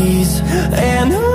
breeze and